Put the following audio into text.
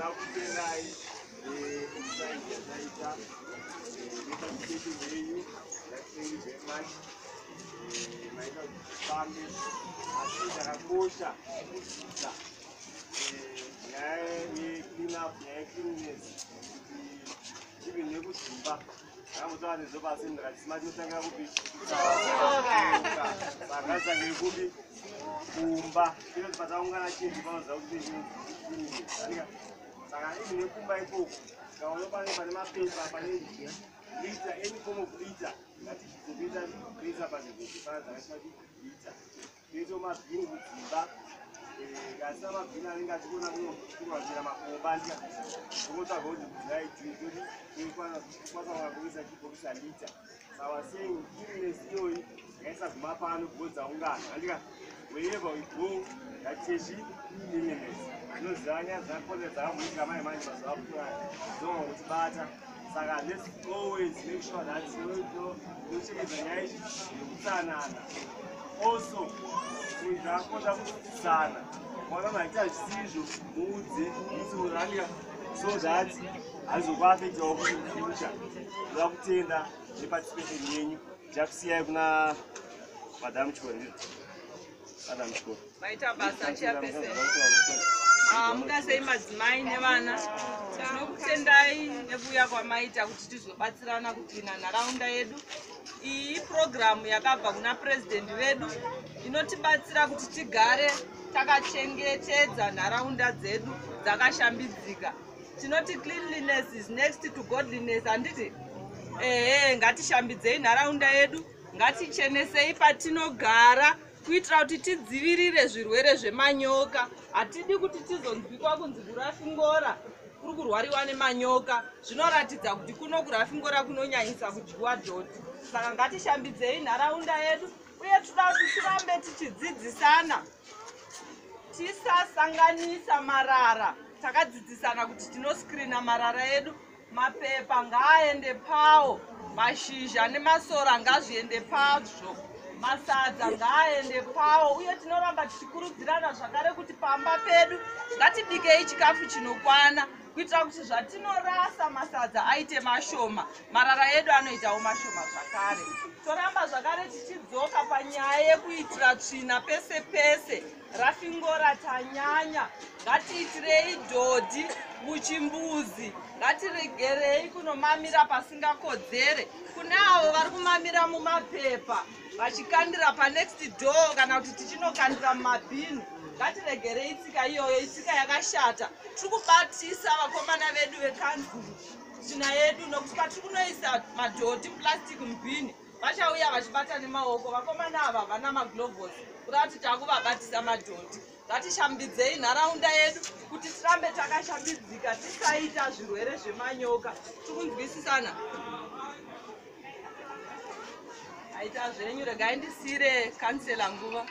tinoda kutendai exercise yataita nepatichechi venyu thank you very much maita kuti tifambe asi zvakakosha kudzidza nyaya yecleanup nyaya yecleanliness kuti tive kuti anika saka ivi nekumba ikoko? Kaona pane pane mapepa pane ita any form of ita ngatizokuita kuisa pazvivhesipana dzakaita ita toito mabhini kudzimba. Ngasina mabhini anenge achikona kunokurwazira makomba ndika tokotsvaga kuti kudzaitii kwasanaa kuisa chibhokisa lita sawa sei ines iyoyi yakaisa guma pano godzaungana andika wherever we go ngatichechi inenes tinoziva nyaya dzakakosha dzakamboitika mai manje mazuva kupuraya dzonga kutibata saka let's always make sure that tinochengedza nyaya izvi nekutsanana also zvinhu zvakakosha kudzidzisana mwana maita zvisizvo muudze musiurania so that hazizokuafektawo kufuture toda kutenda neparticipation yenyu. Ndichakusiyai kuna madam chikori. Madam chikori. Maita basa munga sei madzimai nevana. Tinokutendai nekuuya kwamaita kuti tizobatsirana kuklina nharaunda yedu iyi ipurogiramu yakabva kuna purezidendi vedu inotibatsira kuti tigare takachengetedza nharaunda dzedu dzakashambidzika. Tinoti cleanliness is next to godliness. Handiti ehe ngatishambidzei nharaunda yedu ngatichenesei patinogara kuitira kuti tidzivirire zvirwere zvemanyoka. Hatidi kuti tizonzwikwa kunzi kurafingora kuri kurwariwa nemanyoka. Zvinoratidza kuti kuno kurafingora kunonyanyisa kudyiwa dhoti. Saka ngatishambidzei nharaunda yedu uye toda kuti tirambe tichidzidzisana. Tisasanganisa marara. Takadzidzisana kuti tinoskrina marara edu. Mapepa ngaaende pawo mashizha nemasora ngazviende pazvo masadza ngaaende pawo uye tinoramba tichikurudzirana zvakare kuti pamba pedu ngatibikei chikafu chinokwana kuitira kuti zvatinorasa masadza aite mashoma. Marara edu anoitawo mashoma zvakare. Toramba zvakare tichidzoka panyaya yekuitira tsvina pese pese. Rafingora tanyanya. Ngatiitirei dhodhi muchimbuzi. Ngatiregerei kunomamira pasingakodzere. Kune avo vari kumamira mumapepa vachikandira panext door kana kuti tichinokandira mumabhini ngatiregerei tsika iyoyo itsika yakashata. Tiri kubatisa vakomana vedu vekanzuru tsvina yedu nokuti patiri kunoisa madhoti purastic mubhini vachauya vachibata nemaoko. Vakomana ava vana maglovos kuda kuti takuvabatisa madhoti. Ngatishambidzei nharaunda yedu kuti tirambe takashambidzika tisaita zvirwere zvemanyoka. Tikunzwisisana aita zvenyu regai ndisiyire kansela nguva.